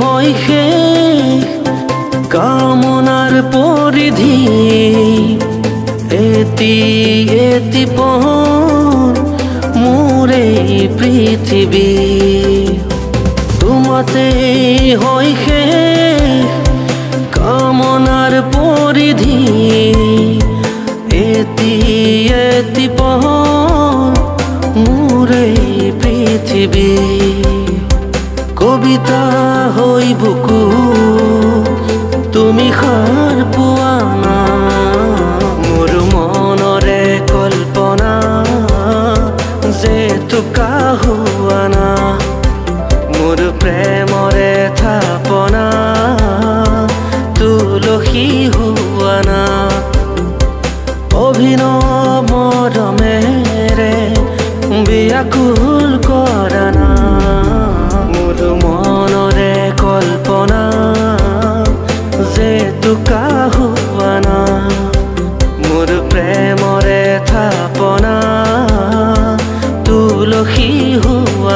হয় শেষ, কামনার পরিধি। এটি এটি পহর মোরে পৃথিবী। তোমাতে হয় শেষ, কামনার পরিধি। এটি এটি পহর মোরে পৃথিবী। কবিতা হৈ বুকু তুমি সাৰ পোৱা না। মোৰ মনৰে কল্পনা যে তোকা হোৱা না। মোৰ প্ৰেমৰে থাপনা তুলসী হোৱা না। অভিনৱ মৰমেৰে বিয়াকুল কৰা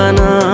আনা